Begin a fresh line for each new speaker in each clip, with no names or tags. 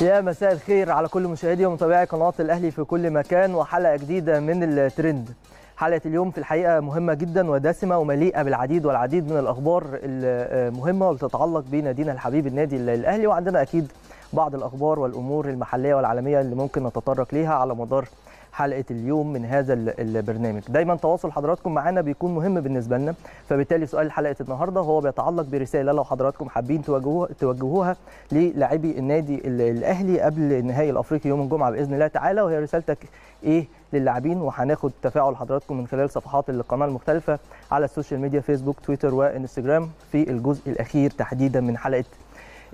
يا مساء الخير على كل مشاهدي ومتابعي قناه الأهلي في كل مكان وحلقة جديدة من الترند. حلقة اليوم في الحقيقة مهمة جدا ودسمة ومليئة بالعديد والعديد من الأخبار المهمه واللي تتعلق بنادينا الحبيب النادي الأهلي وعندنا أكيد بعض الأخبار والأمور المحلية والعالمية اللي ممكن نتطرق ليها على مدار حلقة اليوم من هذا البرنامج. دايما تواصل حضراتكم معنا بيكون مهم بالنسبة لنا. فبالتالي سؤال حلقة النهارده هو بيتعلق برسالة لو حضراتكم حابين توجهوها توجهوها للاعبي النادي الأهلي قبل النهائي الأفريقي يوم الجمعة بإذن الله تعالى وهي رسالتك إيه للاعبين؟ وهناخد تفاعل حضراتكم من خلال صفحات القناة المختلفة على السوشيال ميديا فيسبوك تويتر وانستجرام في الجزء الأخير تحديدا من حلقة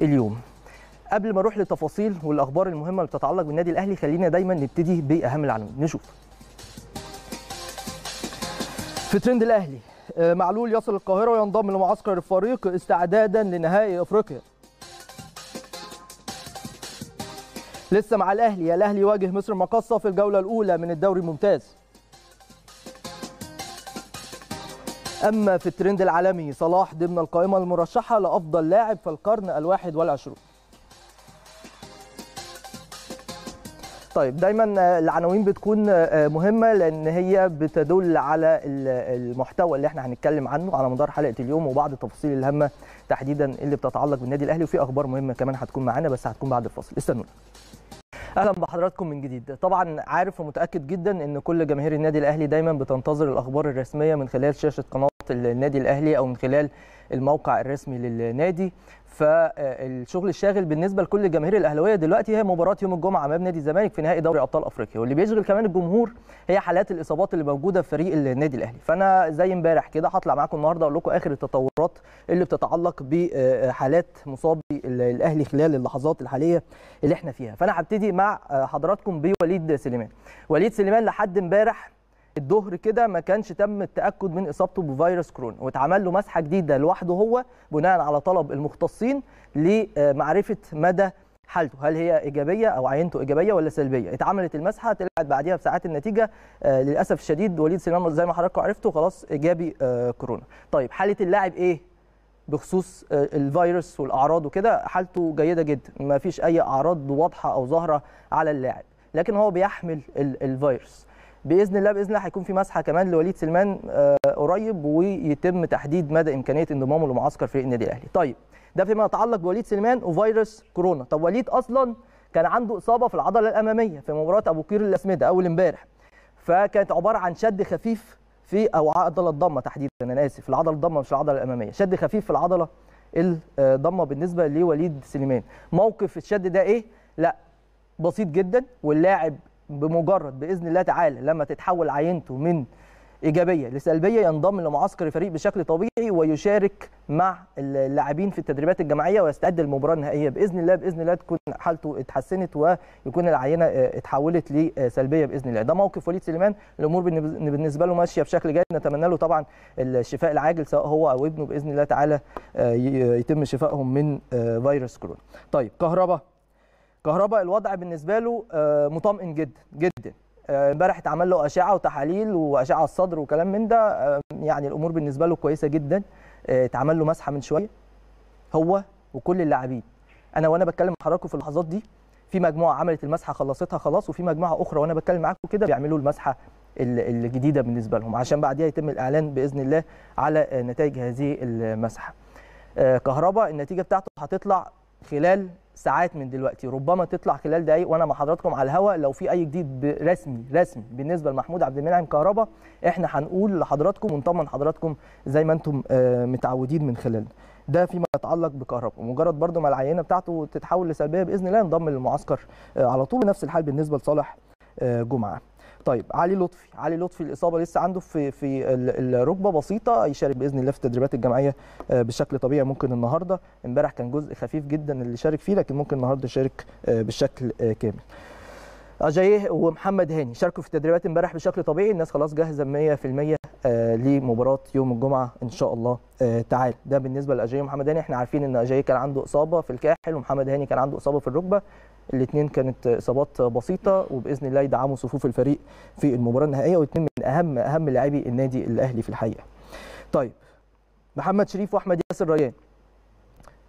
اليوم. قبل ما أروح للتفاصيل والأخبار المهمة اللي بتتعلق بالنادي الأهلي خلينا دايما نبتدي بأهم العناوين نشوف. في ترند الأهلي معلول يصل القاهرة وينضم لمعسكر الفريق استعدادا لنهائي إفريقيا. لسه مع الأهلي الأهلي يواجه مصر المقاصه في الجولة الأولى من الدوري الممتاز. أما في الترند العالمي صلاح ضمن القائمة المرشحة لأفضل لاعب في القرن الواحد والعشرون. طيب دايما العناوين بتكون مهمة لأن هي بتدل على المحتوى اللي إحنا هنتكلم عنه على مدار حلقة اليوم وبعض التفاصيل الهامه تحديدا اللي بتتعلق بالنادي الأهلي وفي أخبار مهمة كمان هتكون معانا بس هتكون بعد الفاصل. استنونا. أهلا بحضراتكم من جديد. طبعا عارف ومتأكد جدا إن كل جماهير النادي الأهلي دايما بتنتظر الأخبار الرسمية من خلال شاشة قناة النادي الأهلي أو من خلال الموقع الرسمي للنادي. فالشغل الشاغل بالنسبة لكل الجماهير الأهلاوية دلوقتي هي مباراة يوم الجمعة أمام نادي الزمالك في نهائي دوري أبطال أفريقيا واللي بيشغل كمان الجمهور هي حالات الإصابات اللي موجودة في فريق النادي الأهلي. فأنا زي امبارح كده هطلع معاكم النهارده أقول لكم آخر التطورات اللي بتتعلق بحالات مصابي الأهلي خلال اللحظات الحالية اللي إحنا فيها. فأنا هبتدي مع حضراتكم بوليد سليمان. وليد سليمان لحد امبارح الظهر كده ما كانش تم التأكد من إصابته بفيروس كورونا واتعمل له مسحة جديدة لوحده هو بناء على طلب المختصين لمعرفة مدى حالته. هل هي إيجابية أو عينته إيجابية ولا سلبية؟ اتعملت المسحة طلعت بعديها بساعات النتيجة آه للأسف الشديد وليد سليمان زي ما حضراتكم عرفتوا خلاص إيجابي آه كورونا. طيب حالة اللاعب إيه؟ بخصوص آه الفيروس والأعراض وكده حالته جيدة جدا ما فيش أي أعراض واضحة أو ظاهرة على اللاعب لكن هو بيحمل الفيروس. بإذن الله بإذن الله هيكون في مسحة كمان لوليد سليمان آه قريب ويتم تحديد مدى إمكانية انضمامه لمعسكر فريق النادي الأهلي. طيب ده فيما يتعلق بوليد سليمان وفيروس كورونا، طب وليد أصلا كان عنده إصابة في العضلة الأمامية في مباراة أبو قير الأسمدة أول امبارح. فكانت عبارة عن شد خفيف في أو عضلة الضمه تحديدا أنا آسف العضلة الضمة مش العضلة الأمامية، شد خفيف في العضلة الضمه بالنسبة لوليد سليمان. موقف الشد ده إيه؟ لا بسيط جدا واللاعب بمجرد بإذن الله تعالى لما تتحول عينته من إيجابية لسلبية ينضم لمعسكر الفريق بشكل طبيعي ويشارك مع اللاعبين في التدريبات الجماعية ويستعد للمباراة النهائية. بإذن الله بإذن الله تكون حالته اتحسنت ويكون العينة اتحولت لسلبية بإذن الله. ده موقف وليد سليمان. الأمور بالنسبة له ماشية بشكل جيد. نتمنى له طبعا الشفاء العاجل سواء هو أو ابنه بإذن الله تعالى يتم شفائهم من فيروس كورونا. طيب كهرباء كهرباء الوضع بالنسبة له مطمئن جدا جدا. امبارح اتعمل له أشعة وتحاليل وأشعة الصدر وكلام من ده يعني الأمور بالنسبة له كويسة جدا. اتعمل له مسحة من شوية هو وكل اللاعبين. أنا وأنا بتكلم مع حضراتكم في اللحظات دي في مجموعة عملت المسحة خلصتها خلاص وفي مجموعة أخرى وأنا بتكلم معاكم كده بيعملوا المسحة الجديدة بالنسبة لهم عشان بعديها يتم الإعلان بإذن الله على نتائج هذه المسحة. كهرباء النتيجة بتاعته هتطلع خلال ساعات من دلوقتي ربما تطلع خلال دقايق وأنا مع حضراتكم على الهواء لو في أي جديد رسمي رسمي بالنسبة لمحمود عبد المنعم كهربا إحنا هنقول لحضراتكم ونطمن حضراتكم زي ما أنتم متعودين من خلالنا. ده فيما يتعلق بكهربا. مجرد برده ما العينة بتاعته تتحول لسلبية بإذن الله ينضم للمعسكر على طول. نفس الحال بالنسبة لصالح جمعة. طيب علي لطفي علي لطفي الإصابة لسه عنده في في الركبة بسيطة يشارك بإذن الله في التدريبات الجماعية بشكل طبيعي ممكن النهارده. امبارح كان جزء خفيف جدا اللي شارك فيه لكن ممكن النهارده يشارك بشكل كامل. أجايه ومحمد هاني شاركوا في التدريبات امبارح بشكل طبيعي. الناس خلاص جاهزة 100% لمباراة يوم الجمعة إن شاء الله تعالى ده بالنسبة لأجايه ومحمد هاني. إحنا عارفين إن أجايه كان عنده إصابة في الكاحل ومحمد هاني كان عنده إصابة في الركبة. الاثنين كانت إصابات بسيطة وبإذن الله يدعموا صفوف الفريق في المباراة النهائية واثنين من أهم أهم لاعبي النادي الأهلي في الحقيقة. طيب محمد شريف وأحمد ياسر ريان.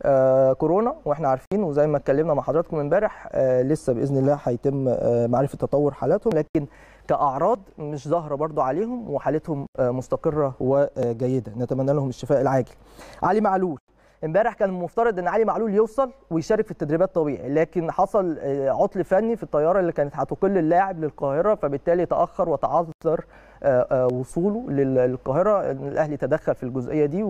آه كورونا وإحنا عارفين وزي ما اتكلمنا مع حضراتكم امبارح آه لسه بإذن الله هيتم آه معرفة تطور حالاتهم لكن كأعراض مش ظاهرة برضو عليهم وحالتهم آه مستقرة وجيدة. نتمنى لهم الشفاء العاجل. علي معلول. امبارح كان المفترض إن علي معلول يوصل ويشارك في التدريبات طبيعي لكن حصل عطل فني في الطيارة اللي كانت هتقل اللاعب للقاهرة فبالتالي تأخر وتعذر وصوله للقاهرة الأهلي تدخل في الجزئية دي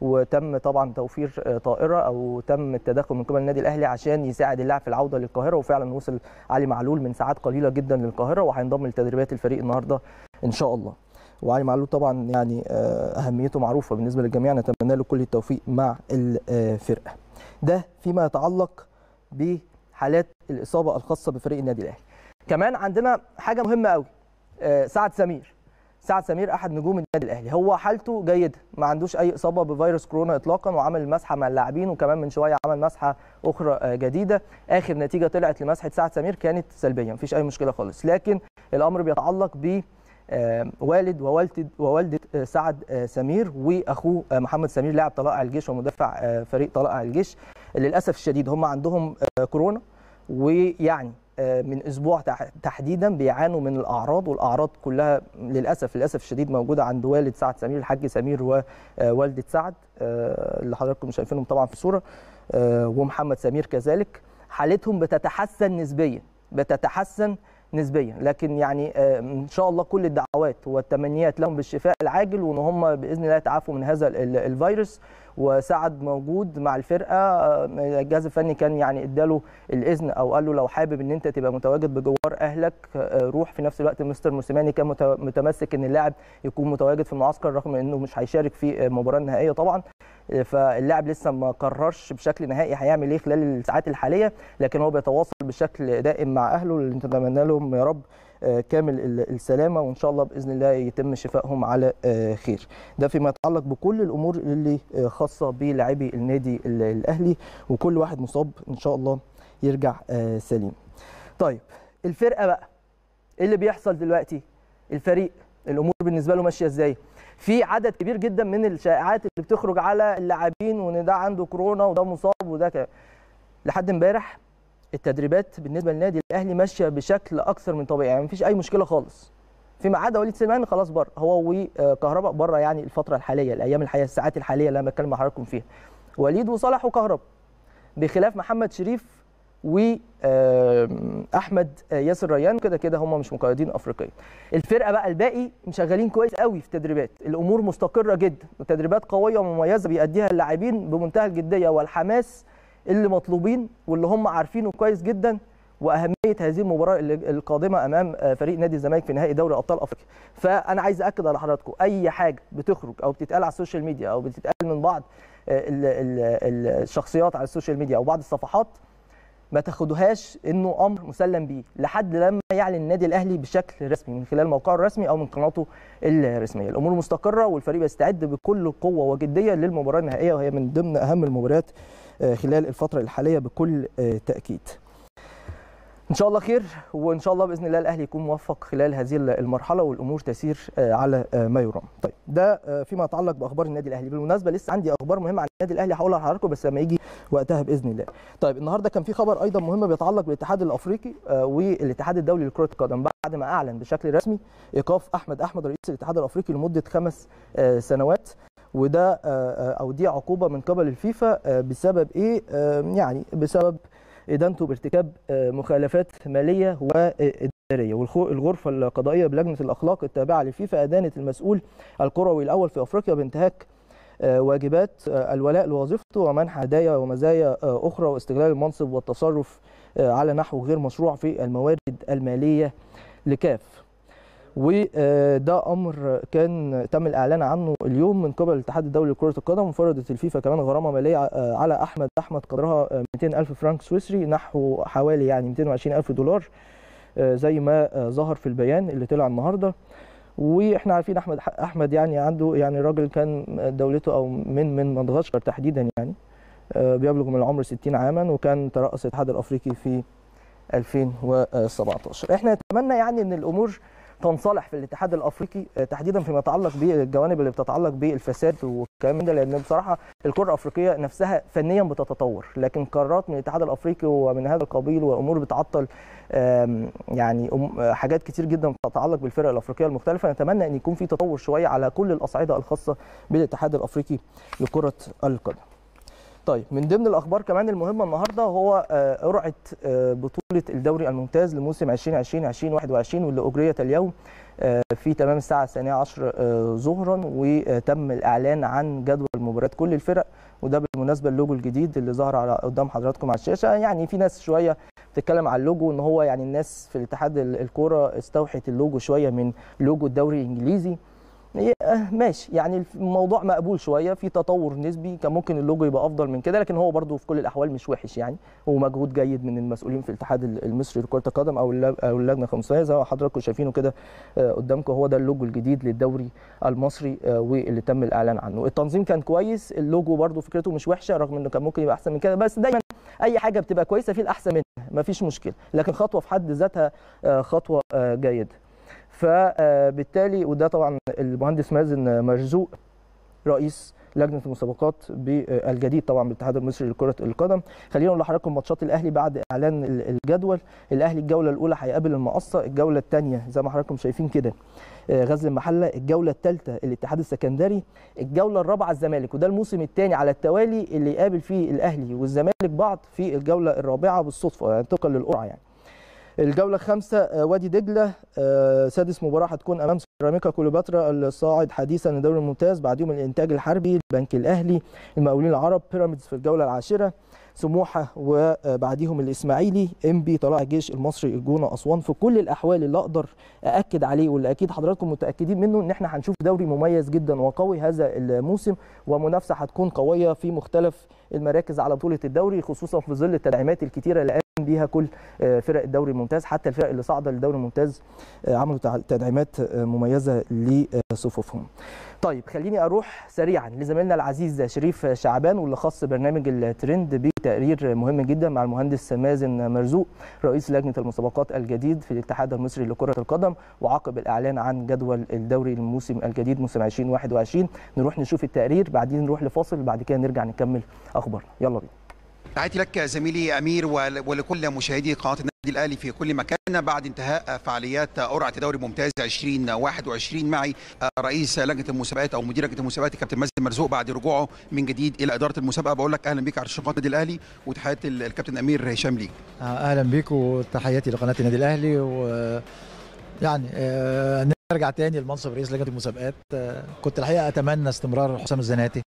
وتم طبعا توفير طائرة أو تم التدخل من قبل النادي الأهلي عشان يساعد اللاعب في العودة للقاهرة وفعلا وصل علي معلول من ساعات قليلة جدا للقاهرة وهينضم لتدريبات الفريق النهارده إن شاء الله. وعلي معلول طبعا يعني أهميته معروفة بالنسبة للجميع. نتمنى له كل التوفيق مع الفرقة. ده فيما يتعلق بحالات الإصابة الخاصة بفريق النادي الأهلي. كمان عندنا حاجة مهمة قوي سعد سمير. سعد سمير أحد نجوم النادي الأهلي. هو حالته جيدة ما عندوش أي إصابة بفيروس كورونا اطلاقا وعمل مسحة مع اللاعبين وكمان من شوية عمل مسحة أخرى جديدة. آخر نتيجة طلعت لمسحة سعد سمير كانت سلبية مفيش أي مشكلة خالص. لكن الأمر بيتعلق ب والد ووالدة ووالدة سعد سمير وأخوه محمد سمير لاعب طلائع الجيش ومدافع فريق طلائع الجيش. للأسف الشديد هم عندهم كورونا ويعني من أسبوع تحديدا بيعانوا من الأعراض والأعراض كلها للأسف للأسف الشديد موجودة عند والد سعد سمير الحاج سمير ووالده سعد اللي حضراتكم شايفينهم طبعا في الصورة ومحمد سمير كذلك. حالتهم بتتحسن نسبيا بتتحسن نسبيا. لكن يعني إن شاء الله كل الدعوات والتمنيات لهم بالشفاء العاجل وإن هم بإذن الله يتعافوا من هذا الفيروس. وسعد موجود مع الفرقة الجهاز الفني كان يعني اداله الإذن أو قال له لو حابب إن أنت تبقى متواجد بجوار أهلك روح في نفس الوقت مستر موسيماني كان متمسك إن اللاعب يكون متواجد في المعسكر رغم إنه مش هيشارك في المباراه النهائيه طبعا. فاللاعب لسه ما قررش بشكل نهائي هيعمل إيه خلال الساعات الحالية لكن هو بيتواصل بشكل دائم مع أهله اللي نتمنى لهم يا رب كامل السلامة وإن شاء الله بإذن الله يتم شفائهم على خير. ده فيما يتعلق بكل الأمور اللي خاصة بلاعبي النادي الأهلي وكل واحد مصاب إن شاء الله يرجع سليم. طيب الفرقة بقى إيه اللي بيحصل دلوقتي؟ الفريق الأمور بالنسبة له ماشية إزاي؟ في عدد كبير جدا من الشائعات اللي بتخرج على اللاعبين وإن ده عنده كورونا وده مصاب وده كده لحد امبارح التدريبات بالنسبة للنادي الأهلي ماشية بشكل أكثر من طبيعي يعني مفيش أي مشكلة خالص. فيما عدا وليد سليمان خلاص بره هو وكهرباء بره يعني الفترة الحالية الأيام الحالية الساعات الحالية اللي أنا بتكلم مع حضراتكم فيها. وليد وصالح وكهرباء بخلاف محمد شريف واحمد ياسر ريان كده كده هم مش مقيدين أفريقيا. الفرقة بقى الباقي مشغلين كويس قوي في التدريبات. الأمور مستقرة جدا وتدريبات قوية ومميزة بيأديها اللاعبين بمنتهى الجدية والحماس اللي مطلوبين واللي هم عارفينه كويس جدا وأهمية هذه المباراة القادمة أمام فريق نادي الزمالك في نهائي دوري أبطال أفريقيا. فأنا عايز أكد على حضراتكم أي حاجة بتخرج أو بتتقال على السوشيال ميديا أو بتتقال من بعض الشخصيات على السوشيال ميديا أو بعض الصفحات ما تاخدوهاش إنه أمر مسلم بيه لحد لما يعلن النادي الأهلي بشكل رسمي من خلال موقعه الرسمي أو من قناته الرسمية. الأمور مستقرة والفريق بيستعد بكل قوة وجدية للمباراة النهائية وهي من ضمن أهم المباريات خلال الفترة الحالية بكل تأكيد. إن شاء الله خير وإن شاء الله بإذن الله الاهلي يكون موفق خلال هذه المرحلة والأمور تسير على ما يرام. طيب ده فيما يتعلق بأخبار النادي الأهلي. بالمناسبة لسه عندي أخبار مهمة عن النادي الأهلي هقولها لحضراتكم بس لما يجي وقتها بإذن الله. طيب النهارده كان في خبر أيضا مهم بيتعلق بالاتحاد الأفريقي والاتحاد الدولي لكرة القدم. بعد ما أعلن بشكل رسمي إيقاف أحمد أحمد رئيس الاتحاد الأفريقي لمدة خمس سنوات وده أو دي عقوبة من قبل الفيفا بسبب إيه؟ يعني بسبب إدانته بارتكاب مخالفات مالية وإدارية. والغرفه القضائية بلجنة الأخلاق التابعة للفيفا أدانت المسؤول الكروي الأول في أفريقيا بانتهاك واجبات الولاء لوظيفته ومنح هدايا ومزايا أخرى واستغلال المنصب والتصرف على نحو غير مشروع في الموارد المالية لكاف. وده أمر كان تم الإعلان عنه اليوم من قبل الاتحاد الدولي لكرة القدم وفرضت الفيفا كمان غرامة مالية على أحمد أحمد قدرها 200 ألف فرنك سويسري نحو حوالي يعني 220 ألف دولار زي ما ظهر في البيان اللي طلع النهارده. وإحنا عارفين أحمد أحمد يعني عنده يعني راجل كان دولته أو من من مدغشقر تحديدا يعني بيبلغ من العمر 60 عاما وكان ترأس الاتحاد الأفريقي في 2017 إحنا نتمنى يعني إن الأمور تنصلح في الاتحاد الأفريقي تحديدا فيما يتعلق بالجوانب اللي بتتعلق بالفساد والكلام ده لأن بصراحة الكرة الأفريقية نفسها فنيا بتتطور لكن قرارات من الاتحاد الأفريقي ومن هذا القبيل وأمور بتعطل يعني حاجات كتير جدا تتعلق بالفرق الأفريقية المختلفة. نتمنى إن يكون في تطور شوية على كل الأصعدة الخاصة بالاتحاد الأفريقي لكرة القدم. طيب من ضمن الأخبار كمان المهمة النهارده هو قرعة بطولة الدوري الممتاز لموسم 2020 2021 واللي أجريت اليوم في تمام الساعة الثانية عشر ظهرا وتم الإعلان عن جدول مباريات كل الفرق وده بالمناسبة اللوجو الجديد اللي ظهر على قدام حضراتكم على الشاشة. يعني في ناس شوية بتتكلم على اللوجو إن هو يعني الناس في الاتحاد الكورة استوحت اللوجو شوية من لوجو الدوري الإنجليزي. ماشي. يعني الموضوع مقبول شوية في تطور نسبي كان ممكن اللوجو يبقى أفضل من كده لكن هو برده في كل الأحوال مش وحش يعني. هو مجهود جيد من المسؤولين في الاتحاد المصري لكرة القدم أو أو اللجنة الخماسيه زي ما حضراتكم شايفينه كده قدامكم. هو ده اللوجو الجديد للدوري المصري واللي تم الإعلان عنه. التنظيم كان كويس اللوجو برده فكرته مش وحشة رغم إنه كان ممكن يبقى أحسن من كده بس دايما أي حاجة بتبقى كويسة في الأحسن منها مفيش مشكلة. لكن خطوة في حد ذاتها خطوة جيدة. فبالتالي وده طبعا المهندس مازن مرزوق رئيس لجنة المسابقات بالجديد طبعا بالاتحاد المصري لكرة القدم. خلينا نقول لحضراتكم ماتشات الأهلي بعد إعلان الجدول. الأهلي الجولة الأولى هيقابل المقصة الجولة الثانية زي ما حضراتكم شايفين كده غزل المحلة. الجولة الثالثة الاتحاد السكندري. الجولة الرابعة الزمالك. وده الموسم الثاني على التوالي اللي يقابل فيه الأهلي والزمالك بعض في الجولة الرابعة بالصدفة يعني طبقا للقرعة يعني. الجولة الخامسة وادي دجلة سادس مباراة هتكون أمام سيراميكا كليوباترا الصاعد حديثا للدوري الممتاز بعدهم الإنتاج الحربي البنك الأهلي المقاولين العرب بيراميدز في الجولة العاشرة سموحة وبعديهم الإسماعيلي إنبي طلائع الجيش المصري الجونة أسوان في كل الأحوال اللي أقدر أأكد عليه واللي أكيد حضراتكم متأكدين منه إن إحنا هنشوف دوري مميز جدا وقوي هذا الموسم ومنافسة هتكون قوية في مختلف المراكز على بطولة الدوري خصوصا في ظل التدعيمات الكتيرة اللي بيها كل فرق الدوري الممتاز حتى الفرق اللي صاعدة للدوري الممتاز عملوا تدعيمات مميزة لصفوفهم. طيب خليني أروح سريعا لزميلنا العزيز شريف شعبان واللي خص برنامج الترند بتقرير مهم جدا مع المهندس مازن مرزوق رئيس لجنة المسابقات الجديد في الاتحاد المصري لكرة القدم وعقب الإعلان عن جدول الدوري الموسم الجديد موسم 2021 نروح نشوف التقرير بعدين نروح لفاصل بعد كده نرجع نكمل أخبارنا. يلا بينا.
تحياتي لك زميلي أمير ولكل مشاهدي قناة النادي الأهلي في كل مكان بعد انتهاء فعاليات قرعة دوري ممتاز 2021 معي رئيس لجنة المسابقات أو مدير لجنة المسابقات كابتن مازن مرزوق بعد رجوعه من جديد إلى إدارة المسابقة. بقول لك أهلا بيك على شقات النادي الأهلي وتحياتي الكابتن أمير هشام ليك.
أهلا بيك وتحياتي لقناة النادي الأهلي و يعني آه نرجع تاني لمنصب رئيس لجنة المسابقات. آه كنت الحقيقة أتمنى استمرار حسام الزناتي.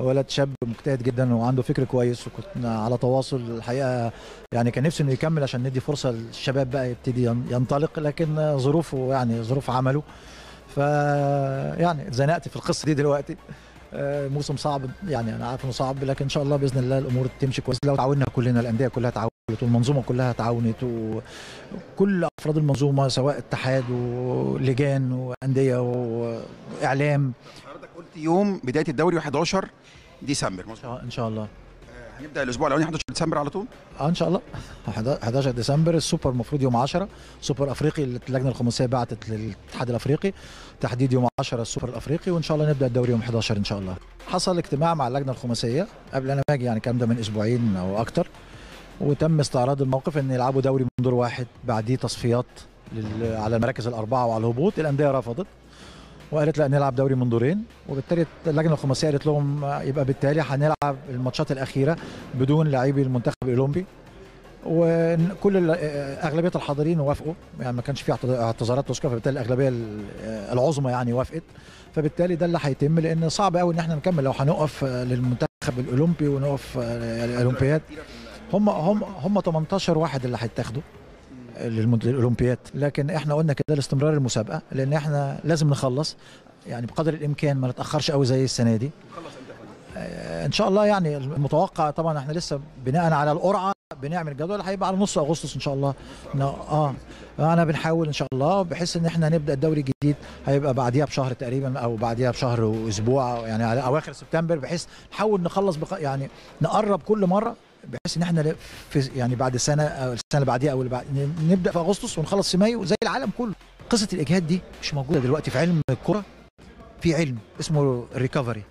ولد شاب مجتهد جدا وعنده فكر كويس وكنا على تواصل الحقيقة يعني كان نفسي إنه يكمل عشان ندي فرصة للشباب بقى يبتدي ينطلق لكن ظروفه يعني ظروف عمله. ف يعني اتزنقت في القصة دي دلوقتي. موسم صعب يعني أنا عارف إنه صعب لكن إن شاء الله بإذن الله الأمور تمشي كويس. لو تعاوننا كلنا الأندية كلها تعاونت والمنظومه كلها تعاونت وكل أفراد المنظومة سواء اتحاد ولجان وأندية وإعلام.
حضرتك قلت يوم بداية الدوري 11 ديسمبر
مظبوط؟ إن شاء الله.
هنبدأ الأسبوع الأولاني 11 ديسمبر على طول؟
آه إن شاء الله. 11 ديسمبر السوبر المفروض يوم 10 سوبر أفريقي اللجنة الخماسية بعتت للاتحاد الأفريقي. تحديد يوم 10 السوبر الأفريقي وإن شاء الله نبدأ الدوري يوم 11 إن شاء الله. حصل اجتماع مع اللجنة الخماسية قبل أنا ما أجي يعني الكلام ده من أسبوعين أو أكتر. وتم استعراض الموقف إن يلعبوا دوري من دور واحد بعديه تصفيات على المراكز الأربعة وعلى الهبوط. الأندية رفضت وقالت لا نلعب دوري من دورين. وبالتالي اللجنة الخماسية قالت لهم يبقى بالتالي هنلعب الماتشات الأخيرة بدون لاعبي المنتخب الأولمبي. وكل أغلبية الحاضرين وافقوا. يعني ما كانش في اعتذارات تذكر فبالتالي الأغلبية العظمى يعني وافقت. فبالتالي ده اللي هيتم لأن صعب قوي إن إحنا نكمل. لو هنقف للمنتخب الأولمبي ونقف الاولمبياد هم هم هم 18 واحد اللي هيتاخدوا للأولمبياد. لكن إحنا قلنا كده لاستمرار المسابقة لأن إحنا لازم نخلص. يعني بقدر الإمكان ما نتأخرش قوي زي السنة دي. إن شاء الله يعني المتوقع طبعا إحنا لسه بناء على القرعة بنعمل جدول هيبقى على نص أغسطس إن شاء الله. آه. أنا بنحاول إن شاء الله بحيث إن إحنا نبدأ الدوري الجديد هيبقى بعديها بشهر تقريبا أو بعديها بشهر واسبوع يعني على أواخر سبتمبر بحيث نحاول نخلص بق... يعني نقرب كل مرة. بحيث إن إحنا في يعني بعد سنة أو السنة اللي بعديها أو اللي بعد نبدأ في أغسطس ونخلص في مايو زي العالم كله. قصة الإجهاد دي مش موجودة دلوقتي في علم الكرة. في علم اسمه ال recovery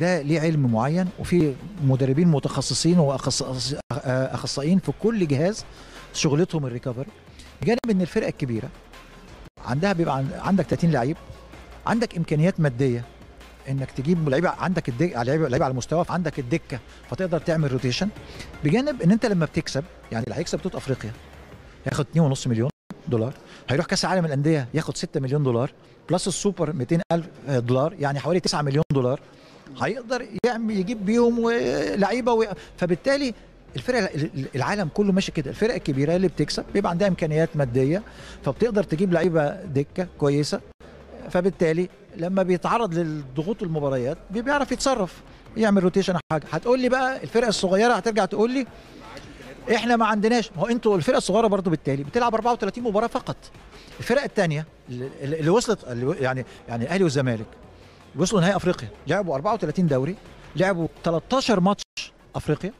ده ليه علم معين وفي مدربين متخصصين واخصائيين في كل جهاز شغلتهم ال recovery بجانب إن الفرقة الكبيرة عندها بيبقى عندك 30 لعيب عندك إمكانيات مادية إنك تجيب لعيبة عندك الدك... لعيبه على المستوى عندك الدكة فتقدر تعمل rotation بجانب إن أنت لما بتكسب يعني اللي هيكسب بطولة أفريقيا ياخد 2.5 مليون دولار. هيروح كأس العالم الانديه ياخد 6 مليون دولار plus السوبر 200 ألف دولار يعني حوالي 9 مليون دولار. هيقدر يعمل يجيب بيهم لعيبه و... فبالتالي الفرق العالم كله ماشي كده. الفرق الكبيرة اللي بتكسب بيبقى عندها إمكانيات مادية فبتقدر تجيب لعيبة دكة كويسة. فبالتالي لما بيتعرض للضغوط المباريات بيعرف يتصرف يعمل روتيشن حاجة. هتقول لي بقى الفرقة الصغيرة هترجع تقول لي إحنا ما عندناش ما هو أنتوا الفرقة الصغيرة برضو بالتالي بتلعب 34 مباراة فقط. الفرق الثانية اللي وصلت يعني يعني الأهلي والزمالك وصلوا نهائي أفريقيا لعبوا 34 دوري لعبوا 13 ماتش أفريقيا.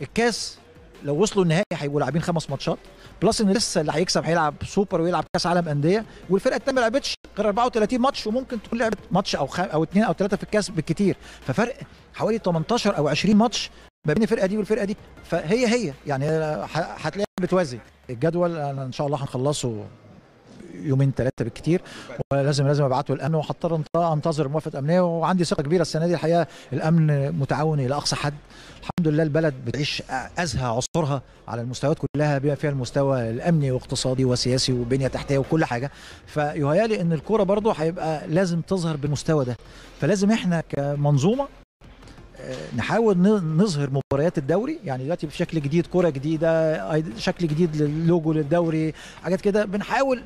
الكاس لو وصلوا النهائي هيبقوا لاعبين خمس ماتشات. plus إن لسه اللي هيكسب هيلعب سوبر ويلعب كأس عالم أندية. والفرقة الثانية ما لعبتش غير 34 ماتش وممكن تكون لعبت ماتش أو خم... أو اثنين أو ثلاثة في الكاس بالكثير ففرق حوالي 18 أو 20 ماتش ما بين الفرقة دي والفرقة دي. فهي هي يعني هتلاقيها بتوازي. الجدول إن شاء الله هنخلصه. يومين ثلاثة بالكثير ولازم لازم أبعته الامن وهضطر أنتظر موافقة أمنية وعندي ثقة كبيرة السنة دي. الحقيقة الأمن متعاون إلى أقصى حد. الحمد لله البلد بتعيش أزهى عصورها على المستويات كلها بما فيها المستوى الأمني واقتصادي وسياسي وبنية تحتية وكل حاجة. فيهيألي إن الكورة برضه هيبقى لازم تظهر بالمستوى ده. فلازم إحنا كمنظومة نحاول نظهر مباريات الدوري يعني دلوقتي بشكل جديد كرة جديدة شكل جديد للوجو للدوري حاجات كده. بنحاول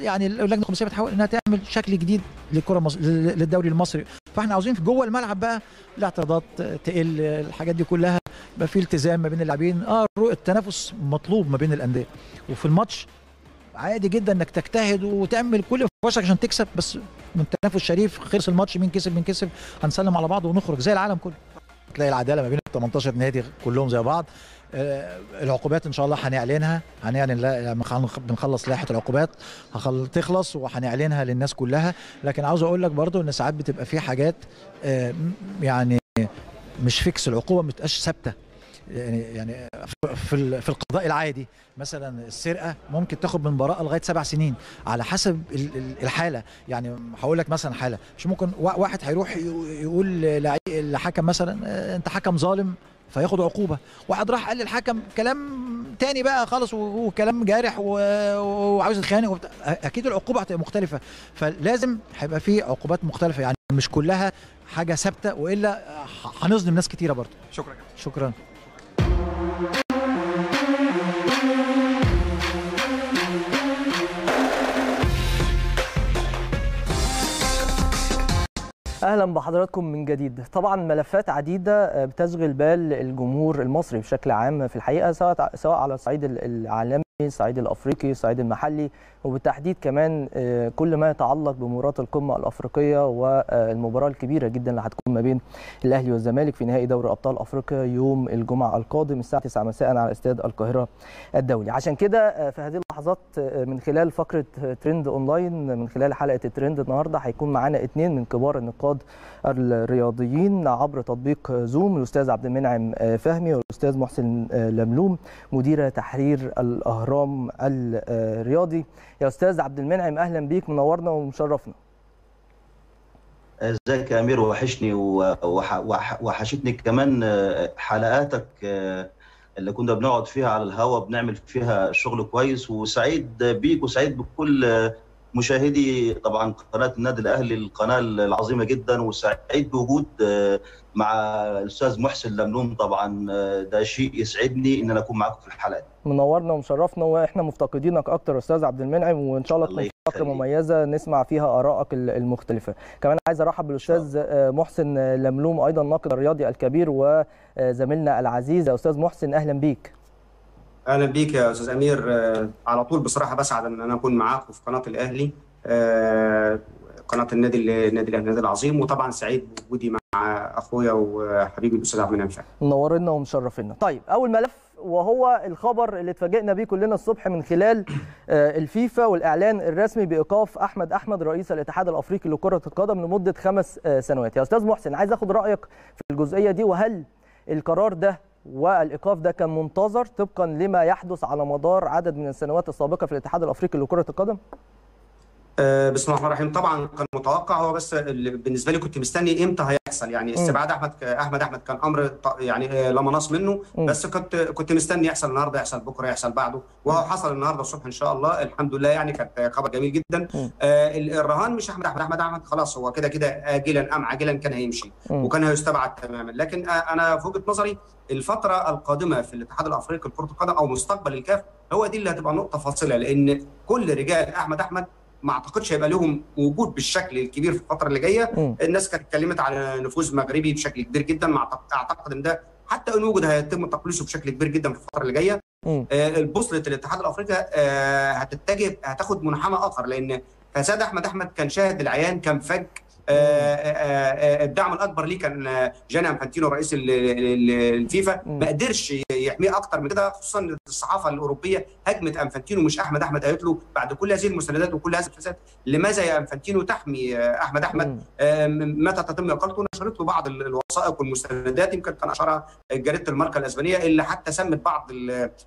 يعني اللجنة الخماسية بتحاول إنها تعمل شكل جديد للكرة للدوري المصري. فإحنا عاوزين في جوه الملعب بقى الاعتراضات تقل الحاجات دي كلها. يبقى في التزام ما بين اللاعبين. آه التنافس مطلوب ما بين الأندية. وفي الماتش عادي جدا إنك تجتهد وتعمل كل فرصك عشان تكسب بس من تنافس شريف خلص الماتش مين كسب مين كسب هنسلم على بعض ونخرج. زي العالم كله. تلاقي العدالة ما بين ال 18 نادي كلهم زي بعض. آه العقوبات إن شاء الله هنعلنها. هنعلن لما بنخلص لائحة العقوبات تخلص وهنعلنها للناس كلها. لكن عاوز أقول لك برضو إن ساعات بتبقى في حاجات آه يعني مش فيكس العقوبة ما بتبقاش ثابتة. يعني يعني في في القضاء العادي مثلا السرقة ممكن تاخد من براءة لغاية سبع سنين على حسب الحالة. يعني هقول لك مثلا حالة. مش ممكن واحد هيروح يقول لحكم مثلا أنت حكم ظالم فياخد عقوبة. واحد راح قال للحكم كلام تاني بقى خالص وكلام جارح وعاوز يتخانق أكيد العقوبة هتبقى مختلفة. فلازم هيبقى في عقوبات مختلفة. يعني مش كلها حاجة ثابتة وإلا هنظلم ناس كتيرة برضه.
شكرا.
شكرا.
أهلا بحضراتكم من جديد. طبعا ملفات عديدة بتشغل بال الجمهور المصري بشكل عام في الحقيقة سواء سواء على الصعيد العالمي الصعيد الأفريقي الصعيد المحلي. وبالتحديد كمان كل ما يتعلق بمباراة القمة الأفريقية والمباراة الكبيرة جدا اللي هتكون ما بين الأهلي والزمالك في نهائي دوري أبطال أفريقيا يوم الجمعة القادم الساعة 9 مساء على استاد القاهرة الدولي. عشان كده في هذه اللحظات من خلال فقرة ترند أونلاين من خلال حلقة الترند النهارده هيكون معانا اثنين من كبار النقاد الرياضيين عبر تطبيق زوم الأستاذ عبد المنعم فهمي والأستاذ محسن لملوم مدير تحرير الأهرام الرياضي. يا أستاذ عبد المنعم أهلا بيك منورنا ومشرفنا.
إزيك يا أمير؟ وحشني وحشتني كمان حلقاتك اللي كنا بنقعد فيها على الهواء بنعمل فيها شغل كويس وسعيد بيك وسعيد بكل مشاهدي طبعا قناة النادي الأهلي القناة العظيمة جدا وسعيد بوجود مع الأستاذ محسن لملوم طبعا ده شيء يسعدني إن أنا أكون معاكم في الحلقة دي.
منورنا ومشرفنا وإحنا مفتقدين أكتر أستاذ عبد المنعم وإن شاء الله تكون فقره مميزة نسمع فيها آرائك المختلفة. كمان عايز أرحب بالأستاذ محسن لملوم أيضا الناقد الرياضي الكبير وزميلنا العزيز أستاذ محسن أهلا بيك.
أهلا بيك يا أستاذ أمير. على طول بصراحة بسعد إن أنا أكون معاكم في قناة الأهلي. قناة النادي النادي الأهلي النادي العظيم. وطبعا سعيد بوجودي مع أخويا وحبيبي الأستاذ عبد المنعم
منورنا ومشرفينا طيب أول ملف وهو الخبر اللي اتفاجئنا بيه كلنا الصبح من خلال الفيفا والإعلان الرسمي بإيقاف أحمد أحمد رئيس الاتحاد الأفريقي لكرة القدم لمدة خمس سنوات. يا أستاذ محسن عايز أخد رأيك في الجزئية دي وهل القرار ده والإيقاف ده كان منتظر طبقا لما يحدث على مدار عدد من السنوات السابقة في الاتحاد الأفريقي لكرة القدم.
بسم الله الرحمن الرحيم. طبعا كان متوقع هو بس بالنسبة لي كنت مستني إمتى هيحصل. يعني استبعاد أحمد أحمد أحمد كان أمر يعني لا مناص منه. بس كنت كنت مستني يحصل النهارده يحصل بكرة يحصل بعده. وهو حصل النهارده الصبح إن شاء الله. الحمد لله يعني كانت خبر جميل جدا. آه الرهان مش أحمد أحمد أحمد أحمد. خلاص هو كده كده اجلا أم عاجلا كان هيمشي. وكان هيستبعد تماما. لكن أنا في وجهة نظري الفترة القادمة في الاتحاد الأفريقي لكرة القدم أو مستقبل الكاف هو دي اللي هتبقى نقطة فاصلة. لأن كل رجال أحمد أحمد ما أعتقدش هيبقى لهم وجود بالشكل الكبير في الفترة اللي جاية. م. الناس كانت اتكلمت على نفوذ مغربي بشكل كبير جدا. ما أعتقد إن ده حتى إن وجد هيتم تقليصه بشكل كبير جدا في الفترة اللي جاية. آه البوصلة الاتحاد الأفريقي آه هتتجه هتاخد منحنى آخر لأن فساد أحمد أحمد كان شاهد العيان كان فج الدعم الأكبر ليه كان جياني انفانتينو رئيس الفيفا. ما قدرش يحميه أكتر من كده خصوصا ان الصحافة الأوروبية هجمت انفانتينو مش أحمد أحمد قالت له بعد كل هذه المستندات وكل هذه الفساد لماذا يا انفانتينو تحمي أحمد أحمد؟ متى تتم إقالته؟ نشرت له بعض الوثائق والمستندات يمكن كان أشارها جريدة الماركة الأسبانية اللي حتى سمت بعض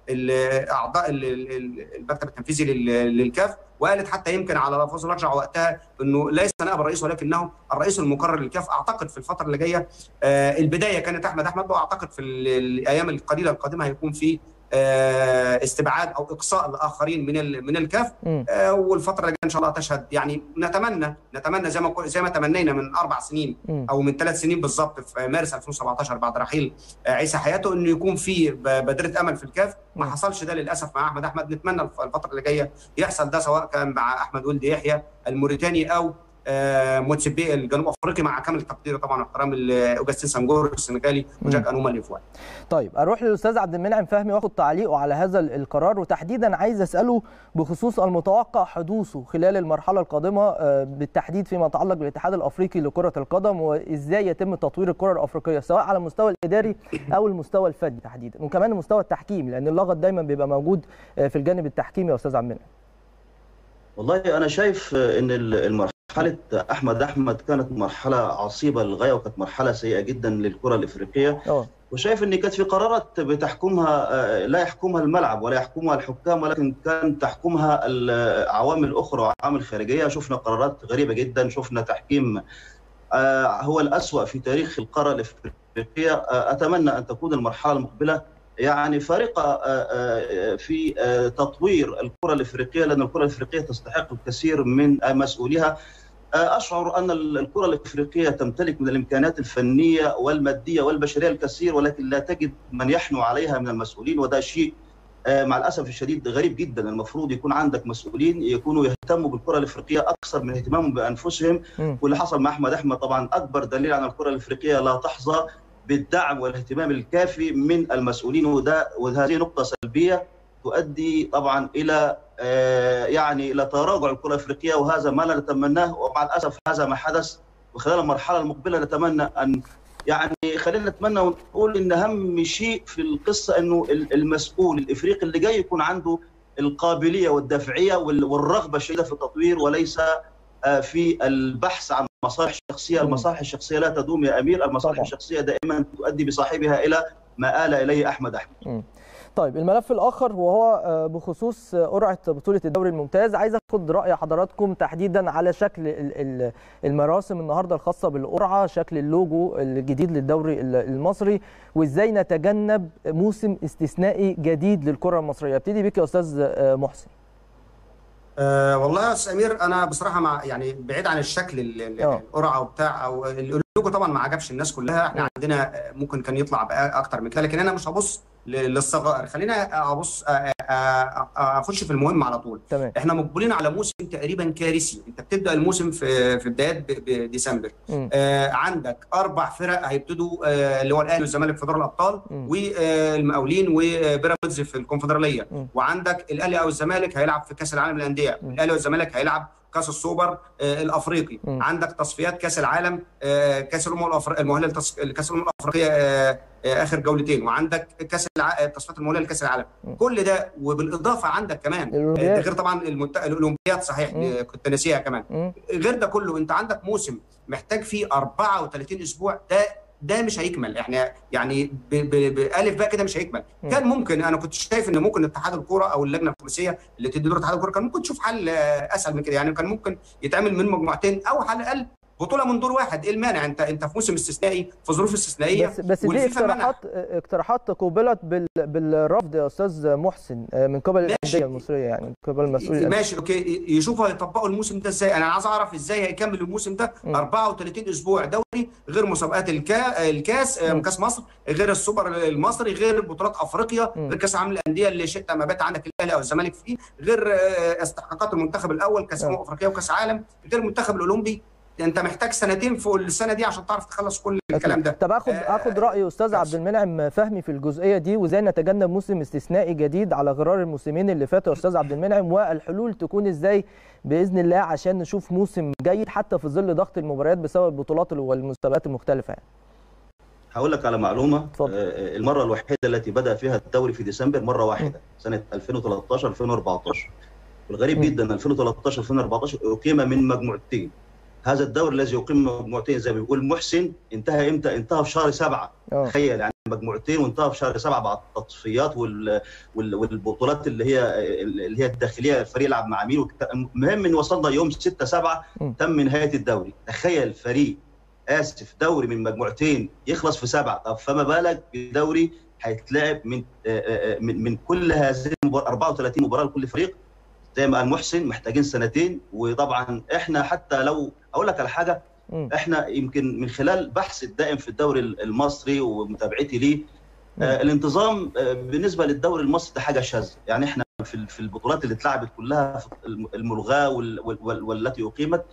الاعضاء المكتب التنفيذي للكاف. وقالت حتى يمكن على لفظ رجع وقتها إنه ليس نائب الرئيس ولكنه الرئيس المقرر للكاف. أعتقد في الفترة اللي جاية آه البداية كانت أحمد أحمد وأعتقد في الأيام القليلة القادمة هيكون في استبعاد أو إقصاء الآخرين من من الكاف آه والفترة اللي إن شاء الله تشهد. يعني نتمنى نتمنى زي ما زي ما تمنينا من أربع سنين أو من ثلاث سنين بالظبط في مارس 2017 بعد رحيل عيسى حياته إنه يكون في بادره أمل في الكاف ما حصلش ده للأسف مع أحمد. أحمد نتمنى الفترة اللي جاية يحصل ده سواء كان مع أحمد ولد يحيى الموريتاني أو آه موتسيبي الجنوب افريقي مع كامل التقدير طبعا واحترام اوجستين سانجور السنغالي وجاك انوما الافوان.
طيب أروح للأستاذ عبد المنعم فهمي واخد تعليقه على هذا القرار وتحديدا عايز أسأله بخصوص المتوقع حدوثه خلال المرحلة القادمة آه بالتحديد فيما يتعلق بالاتحاد الأفريقي لكرة القدم وإزاي يتم تطوير الكرة الأفريقية سواء على المستوى الإداري أو المستوى الفني تحديدا وكمان المستوى التحكيم لأن اللغط دايما بيبقى موجود في الجانب التحكيمي يا أستاذ عبد المنعم.
والله أنا شايف إن المرحلة مرحلة أحمد أحمد كانت مرحلة عصيبة للغاية وكانت مرحلة سيئة جدا للكرة الالإفريقية أوه. وشايف أن كانت في قرارات بتحكمها لا يحكمها الملعب ولا يحكمها الحكام ولكن كان تحكمها العوامل أخرى وعوامل خارجية. شفنا قرارات غريبة جدا شفنا تحكيم هو الأسوأ في تاريخ القارة الإفريقية. أتمنى أن تكون المرحلة المقبلة. يعني فارقه في تطوير الكرة الإفريقية لأن الكرة الإفريقية تستحق الكثير من مسؤوليها. أشعر أن الكرة الإفريقية تمتلك من الامكانيات الفنية والمادية والبشرية الكثير ولكن لا تجد من يحنو عليها من المسؤولين وده شيء مع الأسف الشديد غريب جدا. المفروض يكون عندك مسؤولين يكونوا يهتموا بالكرة الإفريقية أكثر من اهتمامهم بأنفسهم. واللي حصل مع أحمد أحمد طبعا أكبر دليل على الكرة الإفريقية لا تحظى بالدعم والاهتمام الكافي من المسؤولين وده وهذه نقطة سلبية تؤدي طبعا إلى يعني إلى تراجع الكرة الأفريقية وهذا ما لا نتمناه ومع الأسف هذا ما حدث. وخلال المرحلة المقبلة نتمنى ان يعني خلينا نتمنى ونقول إن أهم شيء في القصة إنه المسؤول الإفريقي اللي جاي يكون عنده القابلية والدافعيه والرغبة الشديدة في التطوير وليس في البحث عن مصالح شخصية، المصالح الشخصية لا تدوم يا أمير، المصالح الشخصية دائما تؤدي بصاحبها إلى ما آل إليه أحمد
أحمد. طيب الملف الآخر وهو بخصوص قرعة بطولة الدوري الممتاز. عايز أخد رأي حضراتكم تحديدا على شكل المراسم النهارده الخاصة بالقرعة شكل اللوجو الجديد للدوري المصري وإزاي نتجنب موسم استثنائي جديد للكرة المصرية. ابتدي بك يا أستاذ محسن.
أه والله يا أستاذ أمير أنا بصراحة مع يعني بعيد عن الشكل القرعة وبتاع أو اللوجو طبعا ما عجبش الناس كلها. إحنا عندنا ممكن كان يطلع أكتر من كده لكن أنا مش هبص للصغائر. خلينا أبص أخش في المهم على طول.
تمام.
إحنا مقبلين على موسم تقريبا كارثي. أنت بتبدأ الموسم في في بدايات ديسمبر. آه عندك أربع فرق هيبتدوا آه اللي هو الأهلي والزمالك في دوري الأبطال والمقاولين وبيراميدز في الكونفدرالية. وعندك الأهلي أو الزمالك هيلعب في كأس العالم للأندية. الأهلي والزمالك هيلعب كاس السوبر آه، الأفريقي
م.
عندك تصفيات كأس العالم آه، كأس الأمم الأفر- المؤهلة لكاس الأمم الأفريقية آه، آه، آخر جولتين وعندك كأس الع... التصفيات المؤهلة لكأس العالم
م.
كل ده وبالإضافة عندك كمان آه،. ده غير طبعا المنت... الأولمبياد صحيح
م.
آه، كنت ناسيها كمان. غير ده كله انت عندك موسم محتاج فيه 34 أسبوع ده ده مش هيكمل. إحنا يعني بالف بقى كده مش هيكمل. كان ممكن أنا كنت شايف إن ممكن اتحاد الكورة أو اللجنة الخماسية اللي تدي دور اتحاد الكورة كان ممكن تشوف حل آه، أسهل من كده. يعني كان ممكن يتعمل من مجموعتين أو على الأقل بطوله من دور واحد إيه المانع انت أنت في موسم استثنائي في ظروف استثنائية
بس بس دي. اقتراحات اقتراحات قوبلت بال... بالرفض يا أستاذ محسن آه، من قبل. الأندية المصرية يعني من قبل مسؤولي الأندية.
ماشي okay يشوفوا هيطبقوا الموسم ده إزاي أنا عايز أعرف إزاي هيكمل الموسم ده
م.
34 أسبوع دوري غير مسابقات الكا... الكاس آه،
م.
كاس مصر غير السوبر المصري غير بطولات أفريقيا
م.
غير كاس العالم للانديه اللي شئت أم أبيت عندك الأهلي أو الزمالك فيه غير آه، استحقاقات المنتخب الأول كاس
م.
أمم أفريقيا وكاس عالم غير المنتخب الأولمبي انت محتاج سنتين فوق السنة دي عشان تعرف تخلص كل الكلام ده
طب اخد
آه،
آخد رأي
أستاذ.
عبد المنعم فهمي في الجزئية دي وإزاي نتجنب موسم استثنائي جديد على غرار الموسمين اللي فاتوا يا أستاذ عبد المنعم والحلول تكون إزاي بإذن الله عشان نشوف موسم جيد حتى في ظل ضغط المباريات بسبب البطولات والمسابقات المختلفة يعني.
هقول لك على معلومة
اتفضل.
آه، المرة الوحيدة التي بدأ فيها الدوري في ديسمبر مرة واحدة سنة 2013 2014 والغريب. جدا 2013 2014 أقيم من مجموعتين هذا الدوري الذي يقيم من مجموعتين زي ما بيقول محسن انتهى إمتى؟ انتهى في شهر سبعة
آه
تخيل يعني مجموعتين وانتهى في شهر سبعة بعد التصفيات وال... وال... والبطولات اللي هي اللي هي الداخلية الفريق يلعب مع مين. المهم إن وصلنا يوم 6 7
م.
تم نهاية الدوري تخيل فريق آسف دوري من مجموعتين يخلص في سبعة طب فما بالك بدوري هيتلعب من آه، آه، من من كل هذه المباراه 34 مباراة لكل فريق زي ما قال محسن محتاجين سنتين وطبعا إحنا حتى لو أقول لك على
حاجة.
إحنا يمكن من خلال بحث الدائم في الدوري المصري ومتابعتي ليه آه الانتظام آه بالنسبة للدوري المصري ده حاجة شاذة. يعني إحنا في في البطولات اللي اتلعبت كلها الملغاة وال- وال- والتي أقيمت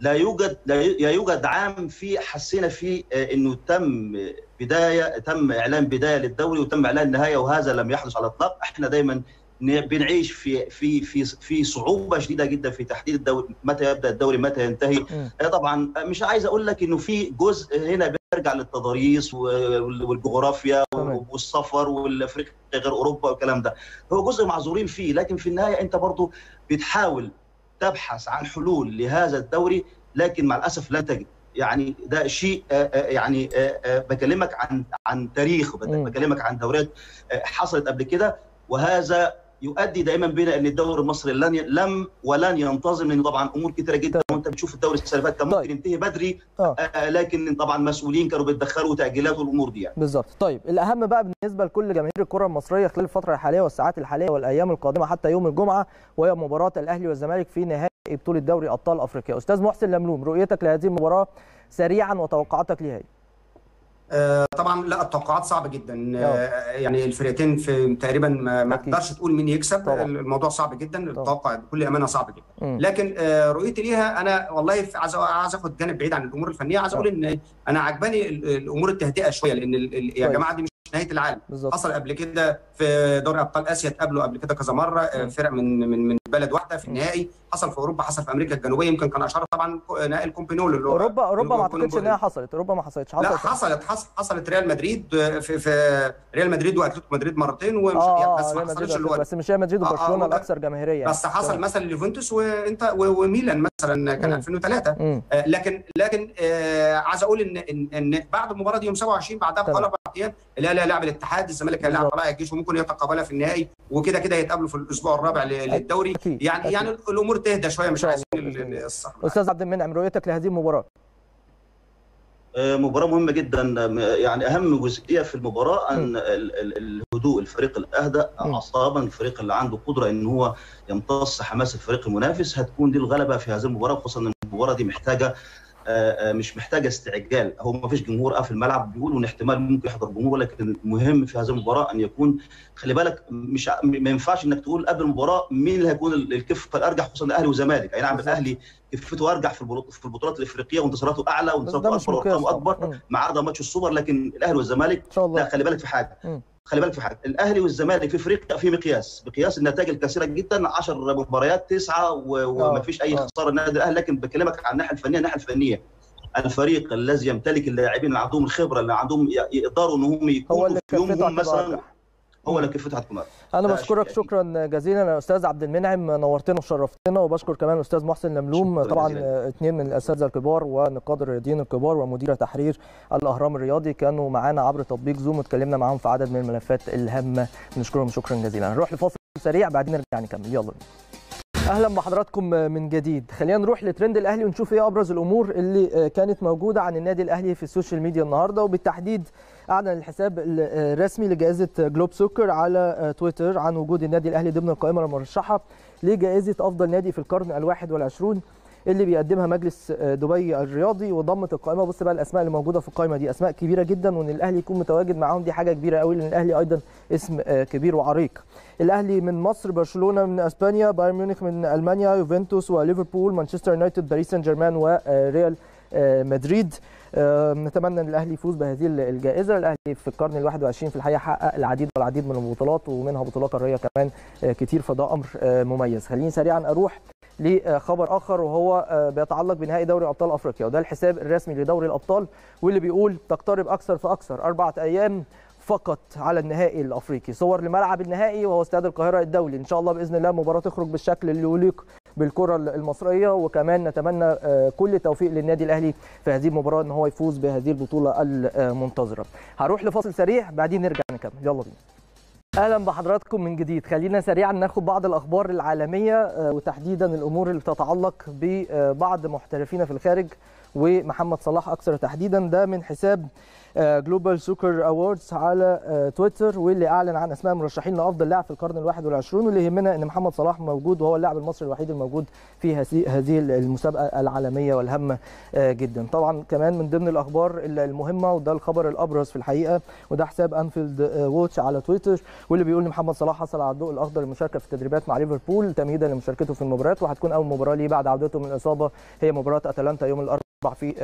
لا يوجد لا يوجد عام في حسينا فيه آه، إنه تم بداية تم إعلان بداية للدوري وتم إعلان نهايه وهذا لم يحدث على الإطلاق. إحنا دايما بنعيش في في في في صعوبة شديدة جدا في تحديد الدوري متى يبدأ الدوري متى ينتهي. آه، طبعا مش عايز أقول لك إنه في جزء هنا بيرجع للتضاريس وال- والجغرافيا. والسفر والأفريقيا غير أوروبا والكلام ده هو جزء معذورين فيه لكن في النهاية أنت برضو بتحاول تبحث عن حلول لهذا الدوري لكن مع الأسف لا تجد يعني ده شيء آه، آه، يعني آه، آه، بكلمك عن عن تاريخ. بكلمك عن دوريات آه، حصلت قبل كده وهذا يؤدي دائما بنا إن الدوري المصري لن ي... لم ولن ينتظم لأنه طبعا أمور كثيرة جدا وأنت بتشوف الدوري السنة اللي كان
طيب.
ممكن ينتهي بدري
آه.
آه لكن طبعا مسؤولين كانوا بيتدخلوا تاجيلات والأمور دي يعني.
بالظبط طيب الأهم بقى بالنسبة لكل جماهير الكرة المصرية خلال الفترة الحالية والساعات الحالية والأيام القادمة حتى يوم الجمعة وهي مباراة الأهلي والزمالك في نهائي بطولة دوري أبطال أفريقيا أستاذ محسن لملوم رؤيتك لهذه المباراة سريعا وتوقعاتك ليها
طبعا لا التوقعات صعبة جدا آه، يعني الفرقتين في تقريبا ما. تقدرش تقول مين يكسب
طبعا.
الموضوع صعب جدا التوقع بكل أمانة صعب جدا
مم.
لكن آه، رؤيتي ليها أنا والله عايز عايز أخد جانب بعيد عن الأمور الفنية عايز أقول إن أنا عجباني ال- الأمور التهدئة شوية لأن يا. جماعة دي مش نهاية العالم
بالظبط
حصل قبل كده في دوري أبطال آسيا اتقابلوا قبل كده كذا مرة آه،. فرق من من من بلد واحدة في. النهائي حصل في أوروبا حصل في أمريكا الجنوبية يمكن كان أشهر طبعا نهائي الكومبينول اللي هو
اوروبا أوروبا ما أعتقدش
الكولومبو-
انها حصلت أوروبا ما حصلتش
لا
حصلت
حصلت حصلت حصلت ريال مدريد في في ريال مدريد وأتلتيكو مدريد مرتين ومش
آه
بس
آه،
ما
ريال
حصلتش اللي هو
بس مش ريال مدريد
آه، آه،
وبرشلونة
وك-
الأكثر جماهيرية يعني.
بس حصل مثلا اليوفنتوس وانت وميلان مثلا كان
مم.
2003
مم.
آه، لكن لكن آه، عايز أقول ان ان إن بعد المباراة دي يوم 27 بعدها
تمام.
بحوالي أربع أيام الاهلي هيلاعب الاتحاد الزمالك هيلاعب. طلائع الجيش وممكن يتقابلها في النهائي وكده كده يتقابلوا في الأسبوع الرابع للدوري
أكيد،
يعني
أكيد.
يعني الأمور تهدى شوية مش عايزين
الله، بإذن
ال-
الله.
الصخر
أستاذ عبد المنعم رؤيتك لهذه المباراة
آه، مباراة مهمة جدا يعني أهم جزئية في المباراة أن ال- ال- الهدوء الفريق الأهدى. أعصابا الفريق اللي عنده قدرة أن هو يمتص حماس الفريق المنافس هتكون دي الغلبة في هذه المباراة خصوصا أن المباراة دي محتاجة مش محتاجة استعجال هو ما فيش جمهور في الملعب بيقولوا إن احتمال ممكن يحضر جمهور لكن المهم في هذه المباراة أن يكون خلي بالك مش ما ينفعش إنك تقول قبل المباراة مين اللي هيكون ال- الكفة الأرجح خصوصا الأهلي والزمالك أي نعم
بالظبط.
الأهلي كفته أرجح في البطولات في البطولات الإفريقية وانتصاراته أعلى
بس
وانتصاراته
طبعاً.
أكبر
مم.
ما عدا ماتش السوبر لكن الأهلي والزمالك
إن
لا خلي بالك في
حاجة.
خلي بالك في حاجة. الأهلي والزمالك في افريقيا في مقياس. مقياس النتائج الكثيرة جدا 10 مباريات تسعة وما فيش أي خسارة النادي الأهلي. لكن بكلمك عن الناحية الفنية الناحية الفنية الفريق الذي يمتلك اللاعبين اللي عندهم الخبره اللي عندهم يقدروا ان هم يكونوا في يومهم مثلا هو اللي كفتها هتكون
أنا بشكرك شكرا جزيلا يا أستاذ عبد المنعم نورتنا وشرفتنا وبشكر كمان الاستاذ محسن لملوم. طبعا اثنين من الأساتذة الكبار ونقاد الرياضيين الكبار ومدير تحرير الأهرام الرياضي كانوا معانا عبر تطبيق Zoom واتكلمنا معاهم في عدد من الملفات الهامة. بنشكرهم شكرا جزيلا. نروح لفاصل سريع بعدين نرجع نكمل. يلا. أهلا بحضراتكم من جديد. خلينا نروح لترند الأهلي ونشوف إيه أبرز الأمور اللي كانت موجودة عن النادي الأهلي في ال social media النهارده. وبالتحديد أعلن الحساب الرسمي لجائزة Globe Soccer على تويتر عن وجود النادي الأهلي ضمن القائمة المرشحة لجائزة أفضل نادي في القرن الواحد والعشرون اللي بيقدمها مجلس دبي الرياضي وضمت القائمة. بص بقى الأسماء اللي موجودة في القائمة دي أسماء كبيرة جدا وإن الأهلي يكون متواجد معاهم دي حاجة كبيرة قوي لأن الأهلي أيضا اسم كبير وعريق. الأهلي من مصر برشلونة من إسبانيا بايرن ميونخ من ألمانيا يوفنتوس وليفربول مانشستر يونايتد باريس سان جيرمان وريال مدريد. نتمنى إن الأهلي يفوز بهذه الجائزة. الأهلي في القرن ال21 في الحقيقة حقق العديد والعديد من البطولات ومنها بطولات قاريه كمان كتير فده أمر مميز. خليني سريعا أروح لخبر آخر وهو بيتعلق بنهائي دوري أبطال أفريقيا وده الحساب الرسمي لدوري الأبطال واللي بيقول تقترب أكثر فأكثر أربعة أيام فقط على النهائي الأفريقي. صور لملعب النهائي وهو استاد القاهرة الدولي. إن شاء الله بإذن الله المباراه تخرج بالشكل اللي يليق بالكرة المصرية وكمان نتمنى كل التوفيق للنادي الأهلي في هذه المباراة إن هو يفوز بهذه البطولة المنتظرة. هروح لفاصل سريع بعدين نرجع نكمل. يلا بينا. أهلا بحضراتكم من جديد. خلينا سريعا ناخد بعض الأخبار العالمية وتحديدا الأمور اللي تتعلق ببعض محترفين في الخارج ومحمد صلاح أكثر تحديدا. ده من حساب Globe Soccer Awards على تويتر واللي أعلن عن أسماء مرشحين لأفضل لاعب في القرن الواحد والعشرون واللي يهمنا إن محمد صلاح موجود وهو اللاعب المصري الوحيد الموجود في هذه المسابقة العالمية والهامة جدا. طبعا كمان من ضمن الأخبار المهمة وده الخبر الأبرز في الحقيقة وده حساب Anfield Watch على تويتر واللي بيقول إن محمد صلاح حصل على الضوء الأخضر للمشاركه في التدريبات مع ليفربول تمهيدا لمشاركته في المباريات وهتكون أول مباراة ليه بعد عودته من الإصابة هي مباراة أتلانتا يوم الأربعاء. في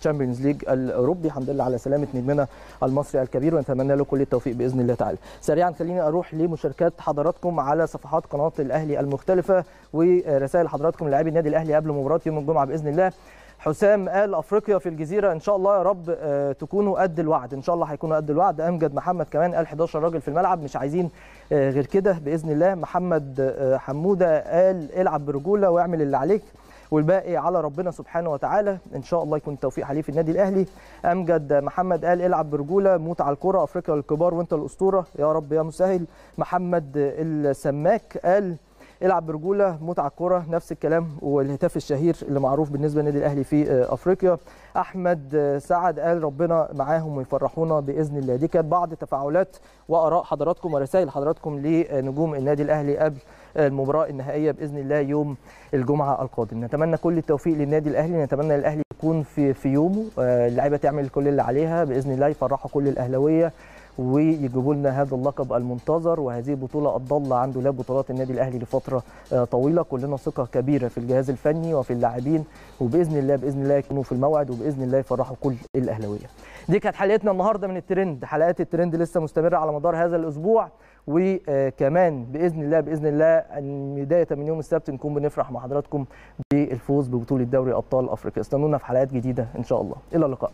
Champions League الأوروبي. الحمد لله على سلامة نجمنا المصري الكبير ونتمنى له كل التوفيق بإذن الله تعالى. سريعا خليني أروح لمشاركات حضراتكم على صفحات قناة الأهلي المختلفة ورسائل حضراتكم لاعبي النادي الأهلي قبل مباراة يوم الجمعة بإذن الله. حسام قال أفريقيا في الجزيرة إن شاء الله يا رب تكونوا قد الوعد. إن شاء الله هيكونوا قد الوعد. أمجد محمد كمان قال 11 راجل في الملعب. مش عايزين غير كده. بإذن الله محمد حمودة قال العب برجولة واعمل اللي عليك. والباقي على ربنا سبحانه وتعالى. إن شاء الله يكون التوفيق عليه في النادي الأهلي. أمجد محمد قال إلعب برجولة موت على الكرة أفريقيا للكبار وإنت الأسطورة. يا رب يا مسهل. محمد السماك قال إلعب برجولة موت على الكوره نفس الكلام والهتاف الشهير اللي معروف بالنسبة للنادي الأهلي في أفريقيا. أحمد سعد قال ربنا معاهم ويفرحونا بإذن الله. دي كانت بعض تفاعلات وآراء حضراتكم ورسائل حضراتكم لنجوم النادي الأهلي قبل المباراة النهائية بإذن الله يوم الجمعة القادم. نتمنى كل التوفيق للنادي الأهلي. نتمنى الاهلي يكون في في يومه. اللعيبة تعمل كل اللي عليها. بإذن الله يفرحوا كل الأهلاوية ويجيبوا لنا هذا اللقب المنتظر. وهذه بطولة الضالة عن دولاب بطولات النادي الأهلي لفترة طويلة. كلنا ثقة كبيرة في الجهاز الفني وفي اللاعبين. وبإذن الله بإذن الله يكونوا في الموعد وبإذن الله يفرحوا كل الأهلاوية. دي كانت حلقتنا النهاردة من الترند. حلقات الترند لسه مستمرة على مدار هذا الأسبوع. وكمان بإذن الله بإذن الله بداية من يوم السبت نكون بنفرح مع حضراتكم بالفوز ببطولة دوري أبطال أفريقيا. استنونا في حلقات جديدة إن شاء الله. إلى اللقاء.